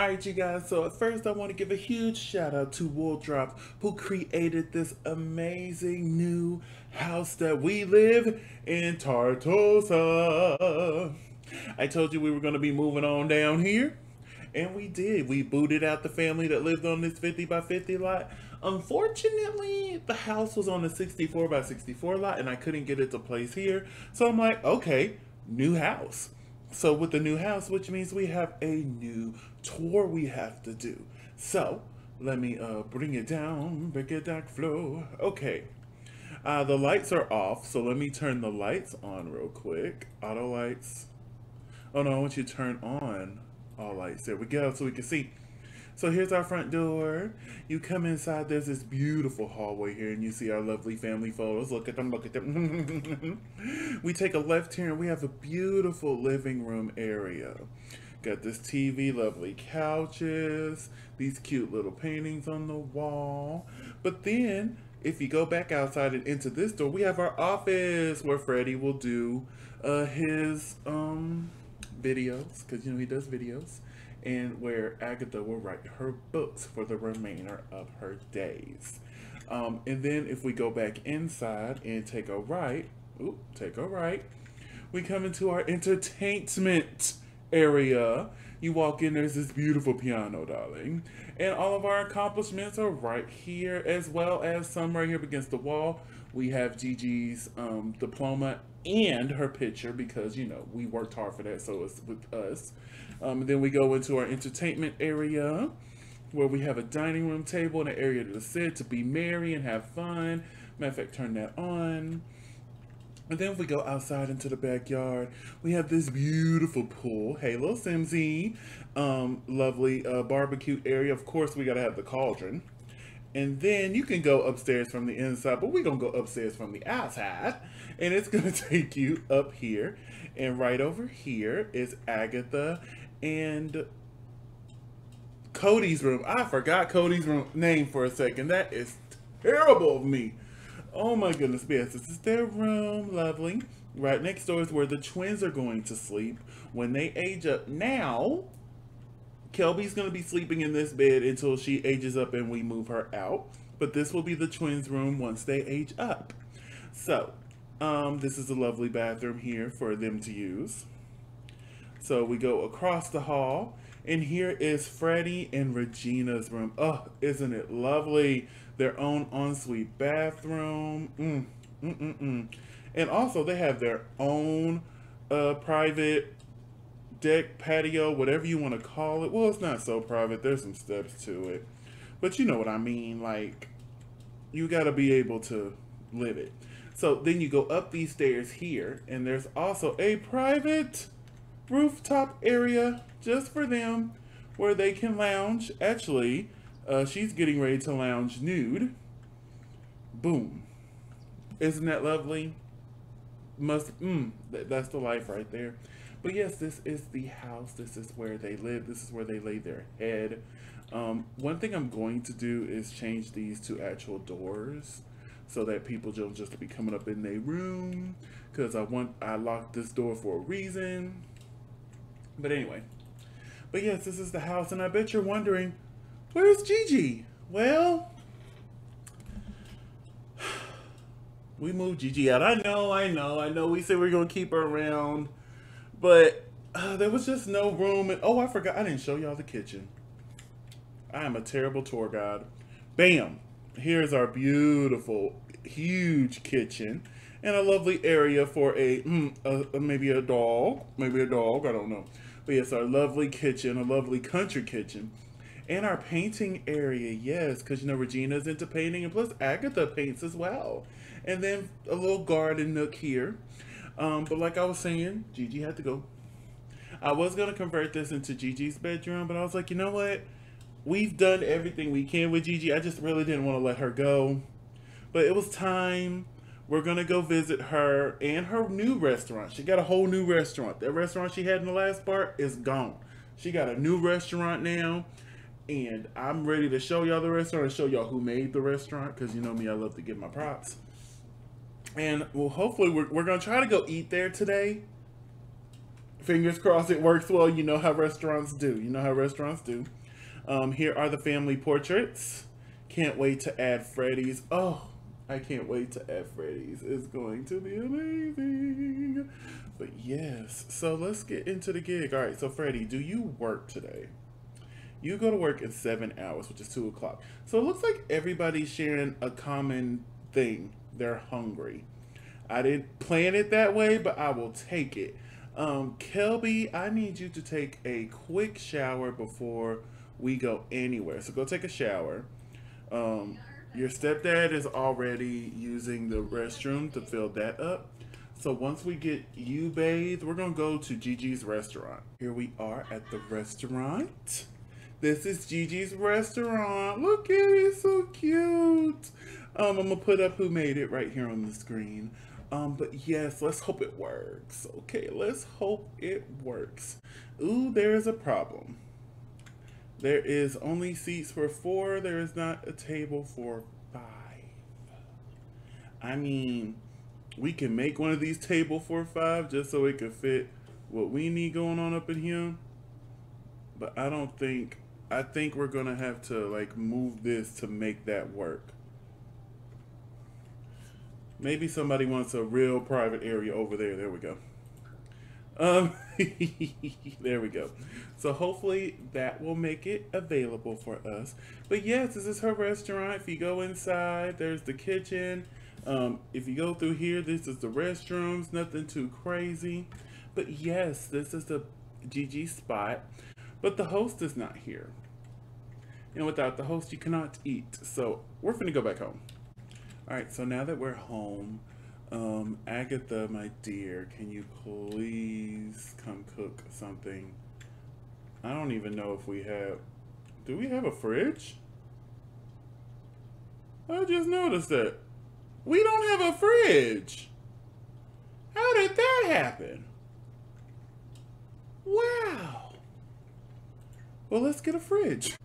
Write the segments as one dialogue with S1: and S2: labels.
S1: Alright you guys, so at first I want to give a huge shout out to Wardrop, who created this amazing new house that we live in Tartosa. I told you we were going to be moving on down here, and we did. We booted out the family that lived on this 50 by 50 lot. Unfortunately, the house was on the 64 by 64 lot, and I couldn't get it to place here. So I'm like, okay, new house. So with the new house, which means we have a new tour we have to do. So let me uh, bring it down, bring it down, flow. Okay. Uh, the lights are off, so let me turn the lights on real quick. Auto lights. Oh no, I want you to turn on all lights. There we go, so we can see. So here's our front door. You come inside, there's this beautiful hallway here, and you see our lovely family photos. Look at them, look at them. we take a left here, and we have a beautiful living room area. Got this TV, lovely couches, these cute little paintings on the wall. But then, if you go back outside and into this door, we have our office where Freddie will do uh, his um, videos, because, you know, he does videos and where Agatha will write her books for the remainder of her days. Um, and then if we go back inside and take a right, oop, take a right, we come into our entertainment area. You walk in, there's this beautiful piano, darling. And all of our accomplishments are right here, as well as some right here against the wall. We have Gigi's um, diploma and her picture because, you know, we worked hard for that, so it's with us. Um, then we go into our entertainment area where we have a dining room table and an area to sit to be merry and have fun. Matter of fact, turn that on. And then if we go outside into the backyard, we have this beautiful pool. Hey, little Simsy. Um, lovely uh, barbecue area. Of course, we got to have the cauldron. And then you can go upstairs from the inside, but we're to go upstairs from the outside. And it's to take you up here. And right over here is Agatha and Cody's room. I forgot Cody's room name for a second. That is terrible of me. Oh my goodness, yes, this is their room. Lovely. Right next door is where the twins are going to sleep when they age up. Now, Kelby's going to be sleeping in this bed until she ages up and we move her out. But this will be the twins' room once they age up. So, um, this is a lovely bathroom here for them to use. So we go across the hall, and here is Freddie and Regina's room. Oh, isn't it lovely? Their own ensuite bathroom. Mm, mm, mm, mm. And also, they have their own uh, private deck, patio, whatever you want to call it. Well, it's not so private. There's some steps to it. But you know what I mean. Like, you got to be able to live it. So then you go up these stairs here, and there's also a private rooftop area just for them where they can lounge. Actually, uh, she's getting ready to lounge nude. Boom. Isn't that lovely? Must, mm, th that's the life right there. But yes, this is the house. This is where they live. This is where they lay their head. Um, one thing I'm going to do is change these to actual doors so that people don't just be coming up in their room because I want I locked this door for a reason but anyway. But yes, this is the house, and I bet you're wondering, where's Gigi? Well, we moved Gigi out. I know, I know, I know. We said we are going to keep her around, but uh, there was just no room. And, oh, I forgot. I didn't show y'all the kitchen. I am a terrible tour guide. Bam. Here's our beautiful, huge kitchen and a lovely area for a, mm, a, a maybe a dog, maybe a dog, I don't know. But yes, our lovely kitchen, a lovely country kitchen. And our painting area, yes, because you know Regina's into painting, and plus Agatha paints as well. And then a little garden nook here. Um, but like I was saying, Gigi had to go. I was gonna convert this into Gigi's bedroom, but I was like, you know what? We've done everything we can with Gigi. I just really didn't want to let her go. But it was time we're gonna go visit her and her new restaurant. She got a whole new restaurant. That restaurant she had in the last part is gone. She got a new restaurant now, and I'm ready to show y'all the restaurant and show y'all who made the restaurant because you know me, I love to give my props. And well, hopefully we're, we're gonna try to go eat there today. fingers crossed it works well. You know how restaurants do. You know how restaurants do. Um, here are the family portraits. Can't wait to add Freddy's. Oh, I can't wait to add Freddy's. It's going to be amazing. But yes, so let's get into the gig. All right, so Freddy, do you work today? You go to work in seven hours, which is two o'clock. So it looks like everybody's sharing a common thing. They're hungry. I didn't plan it that way, but I will take it. Um, Kelby, I need you to take a quick shower before we go anywhere. So go take a shower. Um, your stepdad is already using the restroom to fill that up. So once we get you bathed, we're gonna go to Gigi's restaurant. Here we are at the restaurant. This is Gigi's restaurant. Look at it, so cute. Um, I'm gonna put up who made it right here on the screen. Um, but yes, let's hope it works. Okay, let's hope it works. Ooh, there is a problem. There is only seats for four. There is not a table for five. I mean, we can make one of these table for five just so it could fit what we need going on up in here. But I don't think, I think we're to have to like move this to make that work. Maybe somebody wants a real private area over there. There we go. Um, there we go. So hopefully that will make it available for us. But yes, this is her restaurant. If you go inside, there's the kitchen. Um, if you go through here, this is the restrooms. Nothing too crazy. But yes, this is the Gigi spot. But the host is not here. And without the host, you cannot eat. So we're going to go back home. All right, so now that we're home, um, Agatha, my dear, can you please come cook something? I don't even know if we have, do we have a fridge? I just noticed that. We don't have a fridge. How did that happen? Wow. Well, let's get a fridge.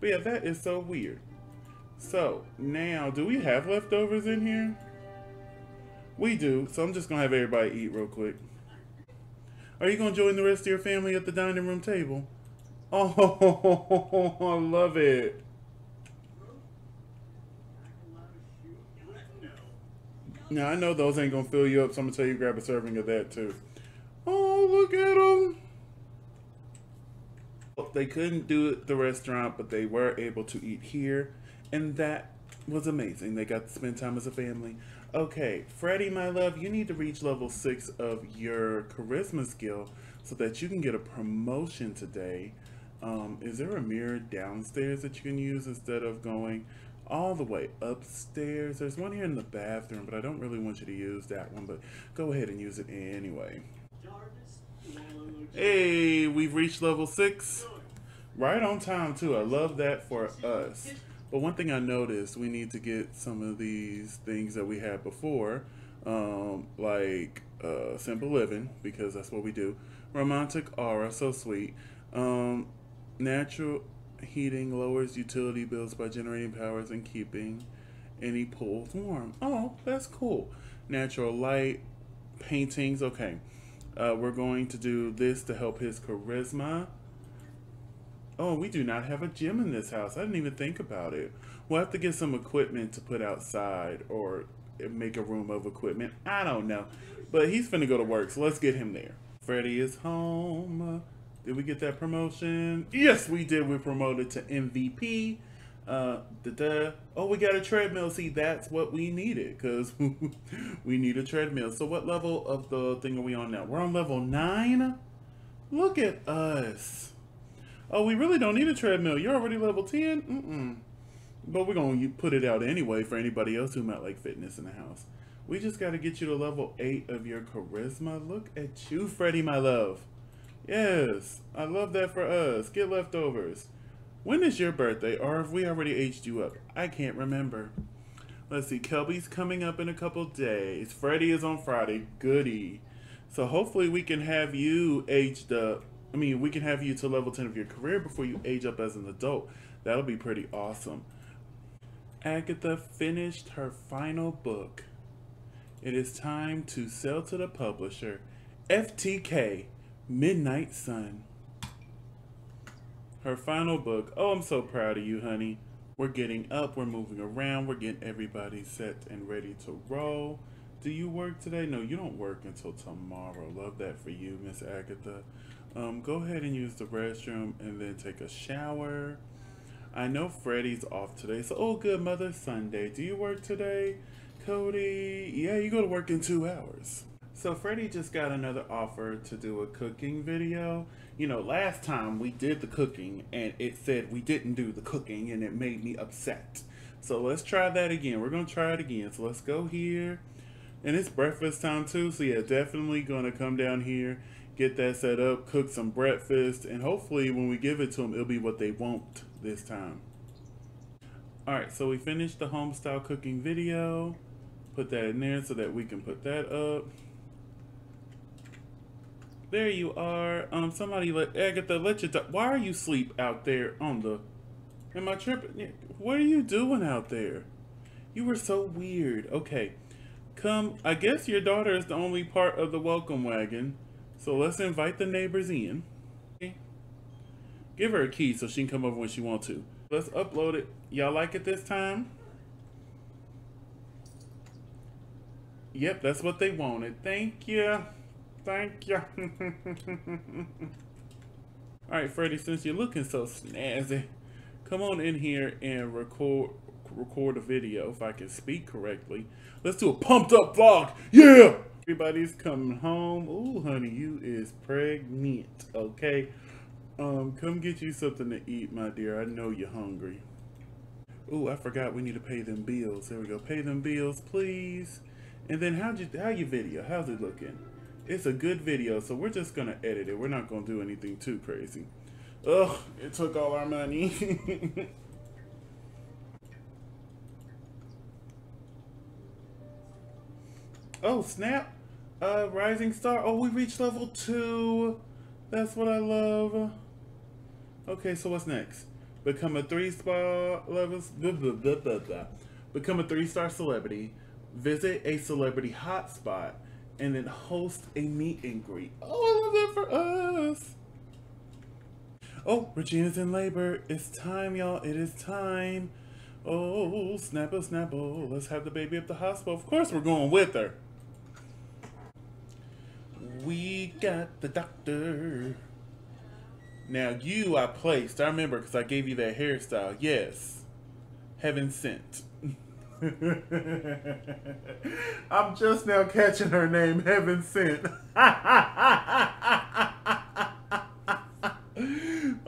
S1: But yeah, that is so weird. So, now, do we have leftovers in here? We do, so I'm just going to have everybody eat real quick. Are you going to join the rest of your family at the dining room table? Oh, I love it. Now, I know those ain't going to fill you up, so I'm to tell you grab a serving of that, too. Oh, look at them. They couldn't do the restaurant, but they were able to eat here and that was amazing. They got to spend time as a family. Okay, Freddie, my love, you need to reach level six of your charisma skill so that you can get a promotion today. Um, is there a mirror downstairs that you can use instead of going all the way upstairs? There's one here in the bathroom, but I don't really want you to use that one, but go ahead and use it anyway. Hey, we've reached level six. Right on time, too. I love that for us. But one thing I noticed, we need to get some of these things that we had before, um, like uh, Simple Living, because that's what we do. Romantic Aura, so sweet. Um, natural heating lowers utility bills by generating powers and keeping any pools warm. Oh, that's cool. Natural light, paintings. Okay. Uh, we're going to do this to help his charisma. Oh, we do not have a gym in this house. I didn't even think about it. We'll have to get some equipment to put outside or make a room of equipment. I don't know. But he's finna go to work, so let's get him there. Freddy is home. Did we get that promotion? Yes, we did. We're promoted to MVP. Uh, da. Oh, we got a treadmill. See, that's what we needed because we need a treadmill. So what level of the thing are we on now? We're on level 9? Look at us. Oh, we really don't need a treadmill. You're already level 10? Mm-mm. But we're going to put it out anyway for anybody else who might like fitness in the house. We just got to get you to level 8 of your charisma. Look at you, Freddie, my love. Yes, I love that for us. Get leftovers. When is your birthday? Or have we already aged you up? I can't remember. Let's see. Kelby's coming up in a couple days. Freddie is on Friday. Goody. So hopefully we can have you aged up I mean, we can have you to level 10 of your career before you age up as an adult. That'll be pretty awesome. Agatha finished her final book. It is time to sell to the publisher. FTK, Midnight Sun. Her final book. Oh, I'm so proud of you, honey. We're getting up, we're moving around, we're getting everybody set and ready to roll. Do you work today? No, you don't work until tomorrow. Love that for you, Miss Agatha. Um, go ahead and use the restroom and then take a shower. I know Freddie's off today, so oh good Mother Sunday. Do you work today? Cody? Yeah, you go to work in two hours. So Freddie just got another offer to do a cooking video. You know, last time we did the cooking and it said we didn't do the cooking and it made me upset. So let's try that again. We're gonna try it again. So let's go here. And it's breakfast time too, so yeah, definitely gonna come down here, get that set up, cook some breakfast, and hopefully when we give it to them, it'll be what they want this time. Alright, so we finished the home style cooking video. Put that in there so that we can put that up. There you are. Um, somebody let Agatha let you. Why are you sleep out there on the? Am I tripping? What are you doing out there? You were so weird. Okay, come. I guess your daughter is the only part of the welcome wagon, so let's invite the neighbors in. Okay. Give her a key so she can come over when she wants to. Let's upload it. Y'all like it this time? Yep, that's what they wanted. Thank you. Thank you. Alright, Freddie, since you're looking so snazzy, come on in here and record record a video if I can speak correctly. Let's do a pumped up vlog. Yeah! Everybody's coming home. Ooh, honey, you is pregnant, okay? Um, come get you something to eat, my dear. I know you're hungry. Ooh, I forgot we need to pay them bills. There we go. Pay them bills, please. And then how'd you how your video? How's it looking? It's a good video, so we're just gonna edit it. We're not gonna do anything too crazy. Ugh, it took all our money. oh, snap. Uh, Rising Star. Oh, we reached level two. That's what I love. Okay, so what's next? Become a three star levels. Blah, blah, blah, blah, blah. Become a three star celebrity. Visit a celebrity hotspot, and then host a meet and greet. Oh, I love that for us. Oh, Regina's in labor. It's time, y'all. It is time. Oh, snapple, oh, snapple. Oh. Let's have the baby at the hospital. Of course, we're going with her. We got the doctor. Now you I placed. I remember because I gave you that hairstyle. Yes. Heaven sent. I'm just now catching her name, Heaven Sent. oh,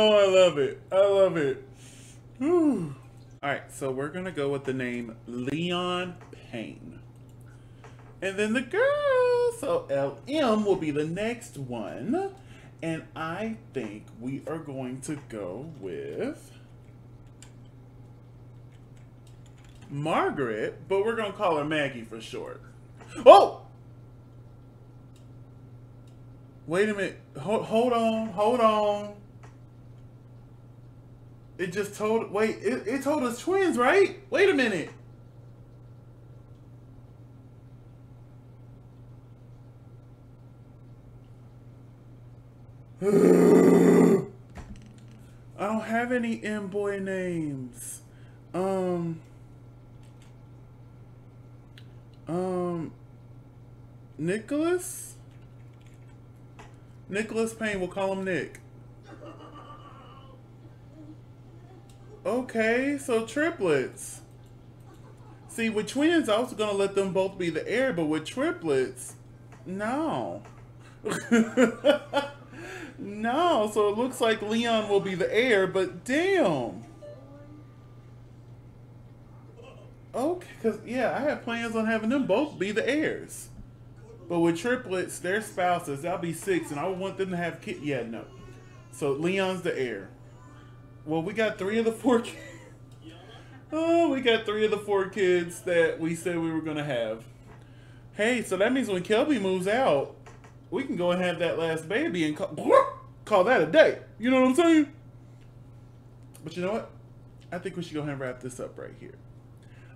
S1: I love it. I love it. Whew. All right, so we're going to go with the name Leon Payne. And then the girl, so LM will be the next one. And I think we are going to go with Margaret, but we're going to call her Maggie for short. Oh! Wait a minute. Hold, hold on. Hold on. It just told, wait, it, it told us twins, right? Wait a minute. I don't have any M boy names. Um. Um. Nicholas? Nicholas Payne, we'll call him Nick. Okay, so triplets. See, with twins, I was to let them both be the heir, but with triplets, no. No, so it looks like Leon will be the heir, but damn. Okay, because, yeah, I had plans on having them both be the heirs. But with triplets, their spouses, that'll be six, and I would want them to have kids. Yeah, no. So Leon's the heir. Well, we got three of the four kids. Oh, we got three of the four kids that we said we were going to have. Hey, so that means when Kelby moves out, we can go and have that last baby and call, call that a day. You know what I'm saying? But you know what? I think we should go ahead and wrap this up right here.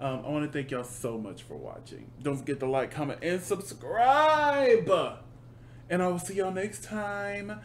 S1: Um, I want to thank y'all so much for watching. Don't forget to like, comment, and subscribe. And I will see y'all next time.